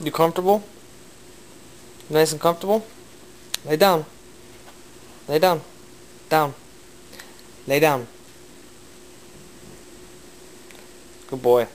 You comfortable? Nice and comfortable? Lay down. Lay down. Down. Lay down. Good boy.